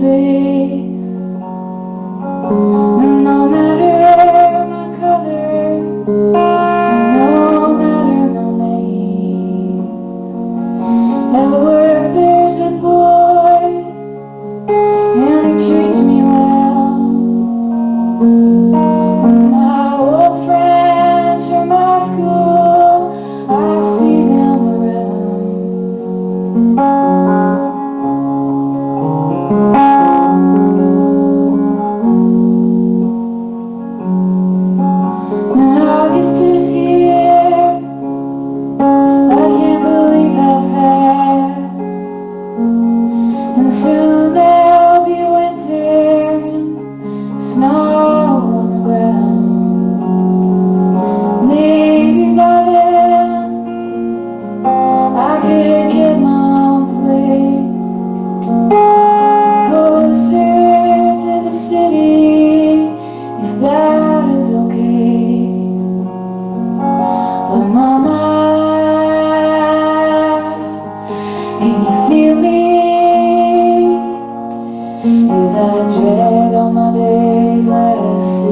faith. And Is I dread all my days? Last